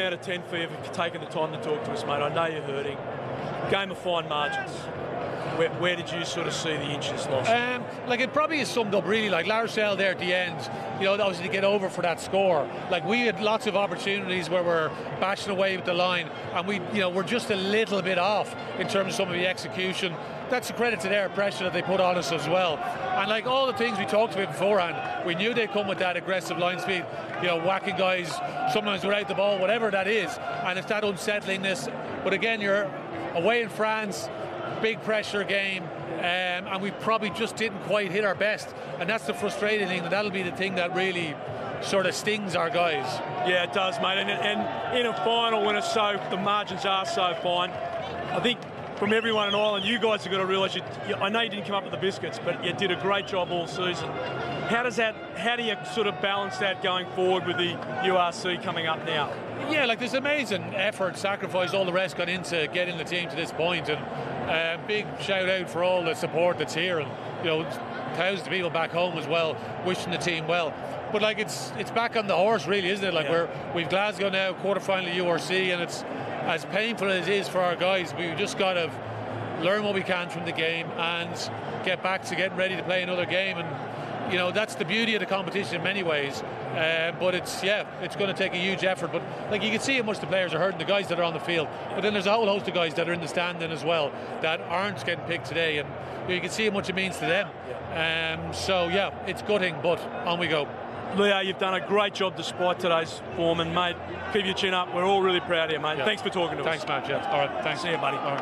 out of 10 for you for taking the time to talk to us, mate. I know you're hurting. Game of fine margins. Where, where did you sort of see the inches lost? Um, like it probably is summed up really like La Rochelle there at the end, you know, obviously to get over for that score. Like we had lots of opportunities where we're bashing away with the line and we, you know, we're just a little bit off in terms of some of the execution. That's a credit to their pressure that they put on us as well. And like all the things we talked about beforehand, we knew they'd come with that aggressive line speed, you know, whacking guys sometimes without the ball, whatever that is. And it's that unsettlingness. But again, you're away in France, big pressure game, um, and we probably just didn't quite hit our best. And that's the frustrating thing. That that'll be the thing that really sort of stings our guys. Yeah, it does, mate. And, and in a final, when it's so the margins are so fine, I think from everyone in Ireland, you guys have got to realise. You, you, I know you didn't come up with the biscuits, but you did a great job all season. How does that? How do you sort of balance that going forward with the URC coming up now? Yeah, like there's amazing effort, sacrifice, all the rest got into getting the team to this point, and uh, big shout out for all the support that's here, and you know, thousands of people back home as well, wishing the team well. But like it's it's back on the horse, really, isn't it? Like yeah. we're we've Glasgow now, quarter final URC, and it's as painful as it is for our guys. We've just got to learn what we can from the game and get back to getting ready to play another game and you know that's the beauty of the competition in many ways. Uh, but it's yeah, it's going to take a huge effort. But like you can see how much the players are hurting, the guys that are on the field. But then there's a whole host of guys that are in the standing as well that aren't getting picked today, and you, know, you can see how much it means to them. Um, so yeah, it's gutting, but on we go. Leo, you've done a great job despite today's form, and mate, keep your chin up. We're all really proud of you, mate. Yeah. Thanks for talking to thanks, us. Thanks, mate. Yeah. All right. Thanks. See you, buddy. All right.